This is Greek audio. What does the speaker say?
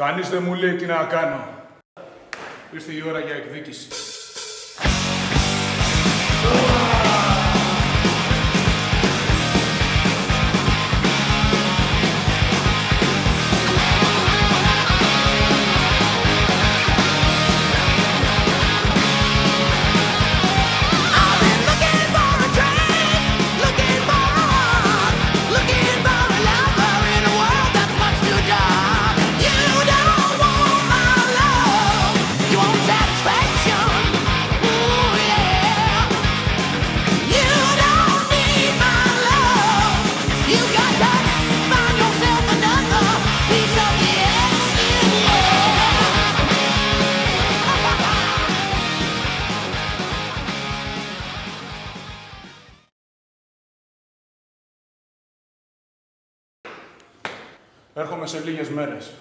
Κανείς δεν μου λέει τι να κάνω. Ήρθε η ώρα για εκδίκηση. Έρχομαι σε λίγες μέρες.